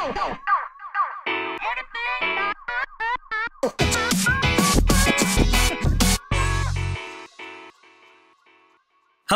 Hello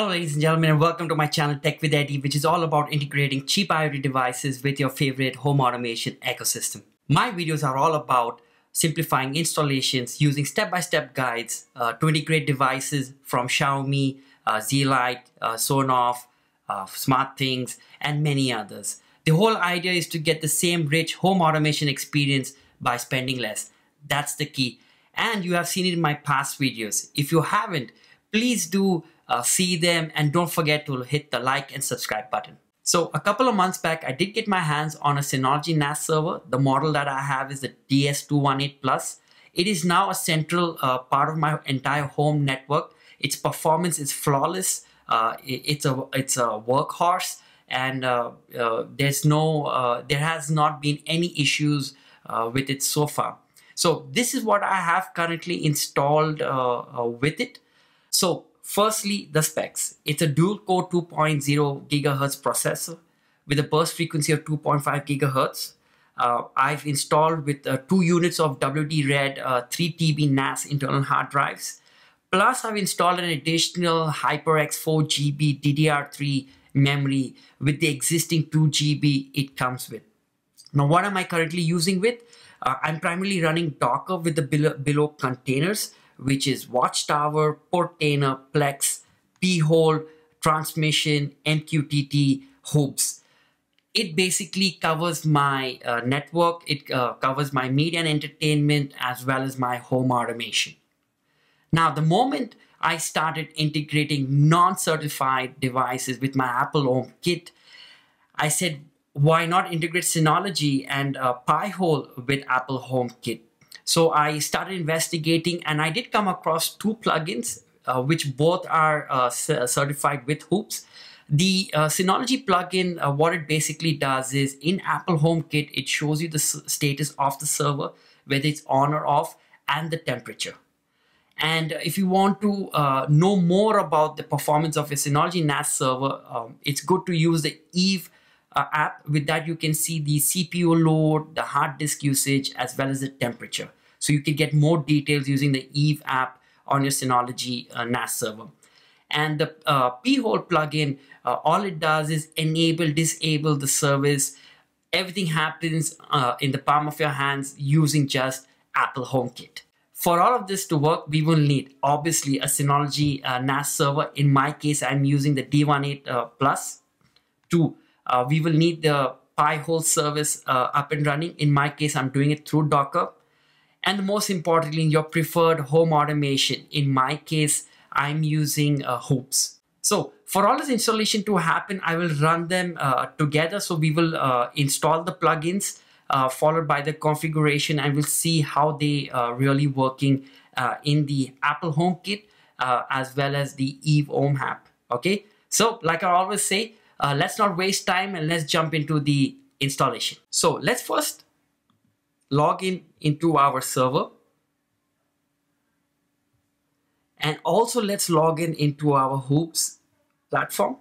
ladies and gentlemen and welcome to my channel Tech with Eddie which is all about integrating cheap IoT devices with your favorite home automation ecosystem. My videos are all about simplifying installations using step-by-step -step guides uh, to integrate devices from Xiaomi, uh, Z-Lite, uh, Sonoff, uh, SmartThings and many others. The whole idea is to get the same rich home automation experience by spending less. That's the key. And you have seen it in my past videos. If you haven't, please do uh, see them and don't forget to hit the like and subscribe button. So a couple of months back, I did get my hands on a Synology NAS server. The model that I have is the DS218 Plus. It is now a central uh, part of my entire home network. Its performance is flawless. Uh, it, it's a it's a workhorse, and uh, uh there's no uh, there has not been any issues with it so far. So this is what I have currently installed with it. So Firstly, the specs. It's a dual core 2.0 gigahertz processor with a burst frequency of 2.5 gigahertz. Uh, I've installed with uh, two units of WD-RED uh, 3 TB NAS internal hard drives. Plus, I've installed an additional HyperX 4 GB DDR3 memory with the existing 2 GB it comes with. Now, what am I currently using with? Uh, I'm primarily running Docker with the below, below containers which is Watchtower, Portainer, Plex, Pi-hole, Transmission, MQTT, Hoobs. It basically covers my uh, network, it uh, covers my media and entertainment as well as my home automation. Now, the moment I started integrating non-certified devices with my Apple Home Kit, I said, why not integrate Synology and uh, Pi-hole with Apple Home Kit? So I started investigating and I did come across two plugins uh, which both are uh, certified with Hoobs. The uh, Synology plugin, uh, what it basically does is in Apple HomeKit, it shows you the status of the server, whether it's on or off, and the temperature. And if you want to uh, know more about the performance of a Synology NAS server, um, it's good to use the Eve uh, app. With that, you can see the CPU load, the hard disk usage, as well as the temperature. So you can get more details using the Eve app on your Synology uh, NAS server. And the uh, Pi-hole plugin, uh, all it does is enable, disable the service. Everything happens uh, in the palm of your hands using just Apple HomeKit. For all of this to work, we will need obviously a Synology uh, NAS server. In my case, I'm using the D18 uh, Plus. Two, uh, we will need the Pi-hole service uh, up and running. In my case, I'm doing it through Docker. And most importantly, your preferred home automation. In my case, I'm using uh, Hoobs. So for all this installation to happen, I will run them uh, together. So we will install the plugins uh, followed by the configuration and we'll see how they are really working in the Apple HomeKit as well as the Eve Home app. Okay. So like I always say, uh, let's not waste time and let's jump into the installation. So let's first log in into our server and also let's log in into our Hoobs platform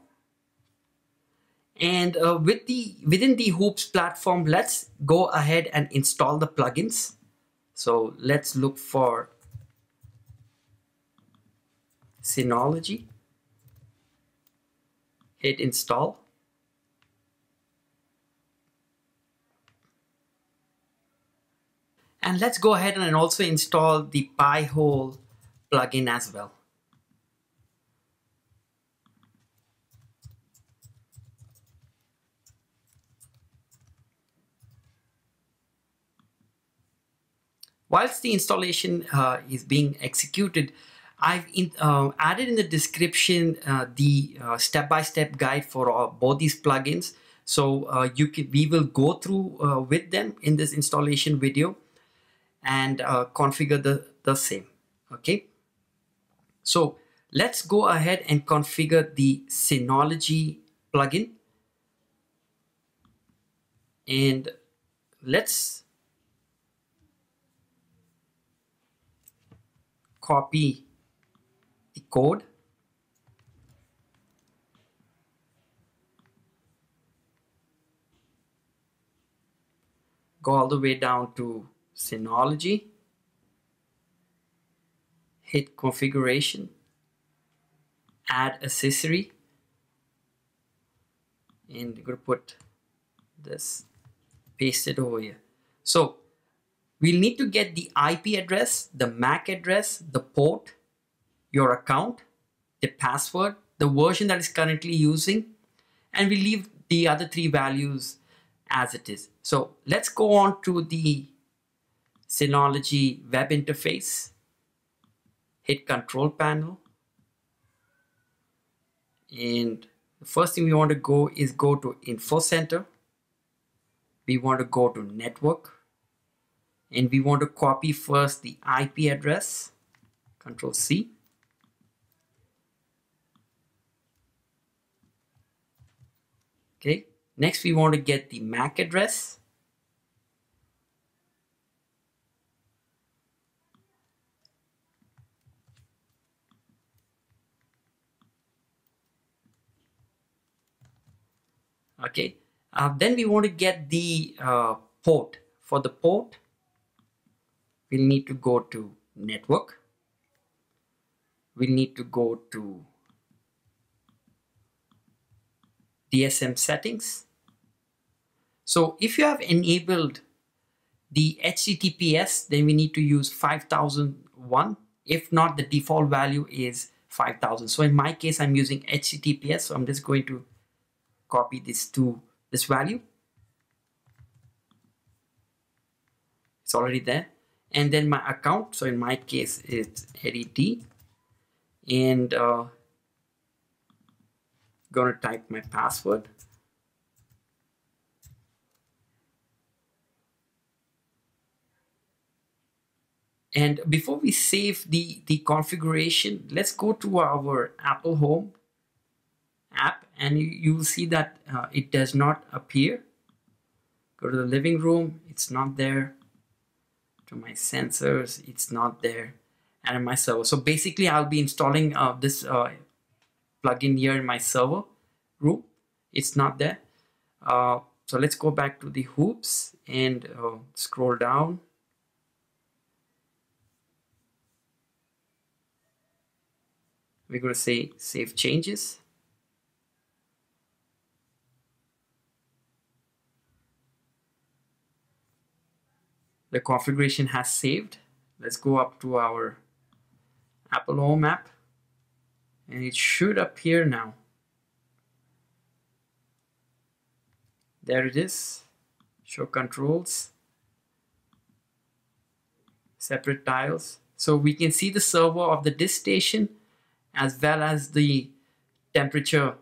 and uh, with the within the Hoobs platform let's go ahead and install the plugins so let's look for synology hit install. And let's go ahead and also install the Pi-hole plugin as well. Whilst the installation uh, is being executed, I've in, uh, added in the description uh, the uh, step-by-step -step guide for uh, both these plugins. So you can, we will go through with them in this installation video and configure the, the same. Okay. So let's go ahead and configure the Synology plugin. And let's copy the code. Go all the way down to Synology, hit configuration, add accessory, and we're to put this, paste it over here. So we'll need to get the IP address, the MAC address, the port, your account, the password, the version that is currently using, and we leave the other three values as it is. So let's go on to the Synology web interface, hit control panel, and the first thing we want to go is go to info center. We want to go to network and we want to copy first the IP address, control C. Okay, next we want to get the MAC address. Okay, uh, then we want to get the uh, port. For the port, we'll need to go to network. We'll need to go to DSM settings. So if you have enabled the HTTPS, then we need to use 5001. If not, the default value is 5000. So in my case, I'm using HTTPS. So I'm just going to copy this to this value. It's already there. And then my account. So in my case, it's D. And uh, gonna type my password and before we save the the configuration let's go to our apple home app and you, you will see that uh, it does not appear go to the living room it's not there to my sensors it's not there and my server. So basically i'll be installing uh, this uh, plugin here in my server room. It's not there. Uh, so let's go back to the Hoobs and uh, scroll down. We're going to say save changes the configuration has saved. Let's go up to our Apple Home app and it should appear now. There it is. Show controls. Separate tiles. So we can see the server of the disk station as well as the temperature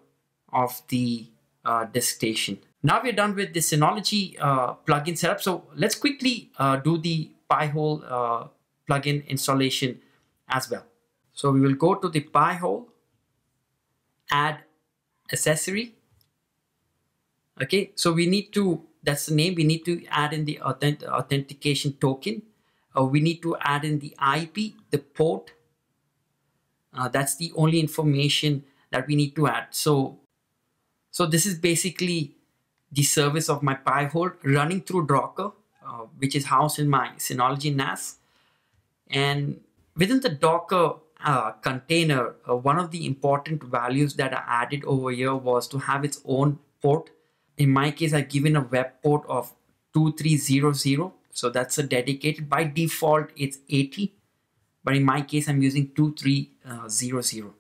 of the uh, disk station now we're done with the Synology uh, plugin setup. So let's quickly uh, do the Pi-hole uh, plugin installation as well. So we will go to the Pi-hole add accessory. Okay so we need to that's the name we need to add in the authentic, authentication token. Uh, we need to add in the IP the port. Uh, that's the only information that we need to add. So so this is basically the service of my Pi-hole running through Docker uh, which is housed in my Synology NAS and within the Docker uh, container, uh, one of the important values that I added over here was to have its own port. In my case, I've given a web port of 2300. So that's a dedicated, by default, it's 80. But in my case, I'm using 2300.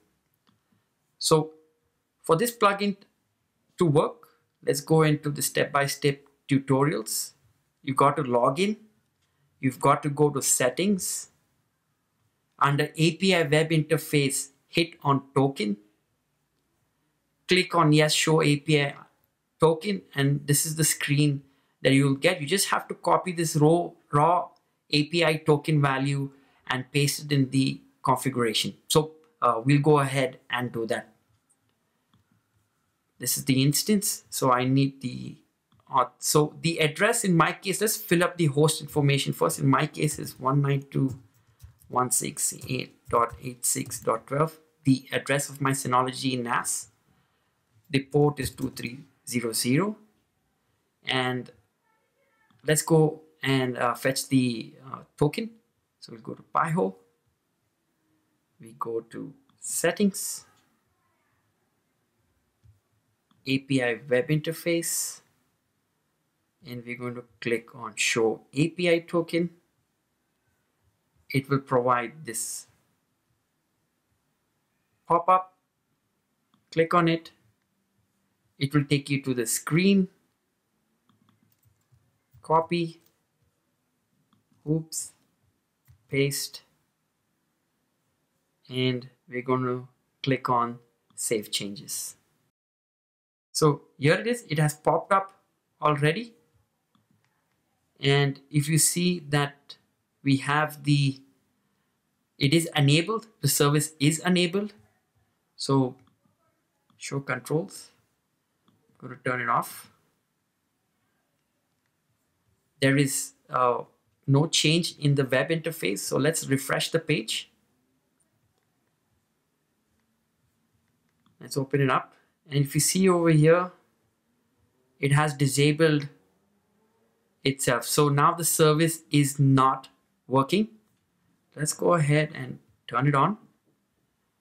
So for this plugin to work, let's go into the step-by-step -step tutorials. You've got to log in. You've got to go to settings under API web interface, hit on token. Click on yes, show API token, and this is the screen that you'll get. You just have to copy this raw, raw API token value and paste it in the configuration. So uh, we'll go ahead and do that. This is the instance. So I need the, uh, so the address in my case, let's fill up the host information first. In my case is 192 168.86.12 the address of my Synology NAS the port is 2300 and let's go and uh, fetch the uh, token. So we'll go to Pi-hole. We go to settings, API web interface, and we're going to click on show API token. It will provide this pop-up. Click on it. It will take you to the screen. Copy. Oops. Paste. And we're going to click on save changes. So here it is. It has popped up already. And if you see that we have the it is enabled. The service is enabled. So show controls. Go to turn it off. There is uh, no change in the web interface. So let's refresh the page. Let's open it up and if you see over here it has disabled itself. So now the service is not working. Let's go ahead and turn it on.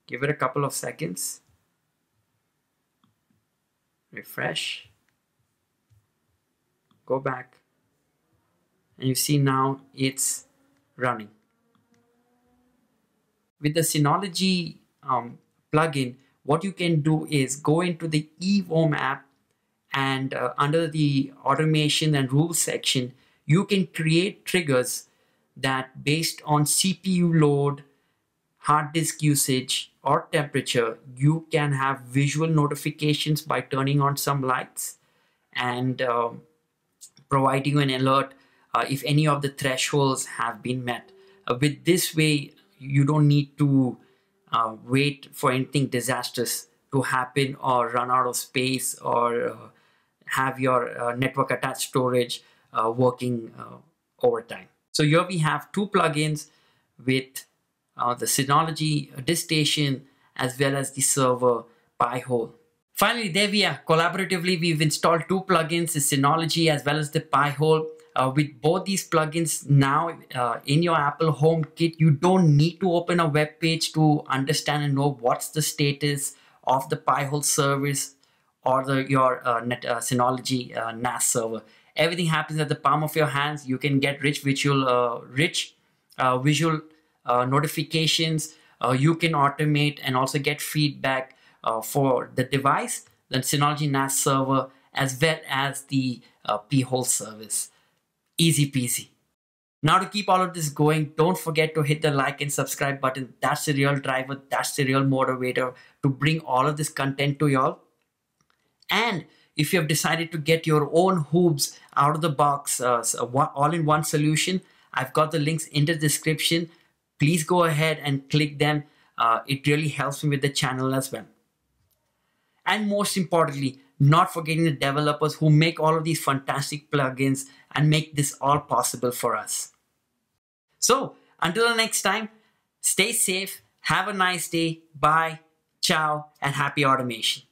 Give it a couple of seconds. Refresh. Go back. And you see now it's running. With the Synology um, plugin, what you can do is go into the Eve Home app and uh, under the automation and rules section, you can create triggers that based on CPU load, hard disk usage, or temperature, you can have visual notifications by turning on some lights and uh, providing an alert uh, if any of the thresholds have been met. Uh, with this way, you don't need to uh, wait for anything disastrous to happen or run out of space or uh, have your uh, network attached storage uh, working uh, over time. So here we have two plugins with the Synology DiskStation as well as the server Pi-hole. Finally, there we are. Collaboratively, we've installed two plugins, the Synology as well as the Pi-hole. Uh, with both these plugins now uh, in your Apple HomeKit, you don't need to open a web page to understand and know what's the status of the Pi-hole service or the, your uh, net, uh, Synology uh, NAS server. Everything happens at the palm of your hands. You can get rich visual, uh, rich uh, visual uh, notifications. you can automate and also get feedback for the device, the Synology NAS server, as well as the Pi-hole service. Easy peasy. Now to keep all of this going, don't forget to hit the like and subscribe button. That's the real driver. That's the real motivator to bring all of this content to y'all. And if you have decided to get your own Hoobs out of the box, uh, all in one solution, I've got the links in the description. Please go ahead and click them. Uh, it really helps me with the channel as well. And most importantly, not forgetting the developers who make all of these fantastic plugins and make this all possible for us. So until the next time, stay safe, have a nice day, bye, ciao, and happy automation.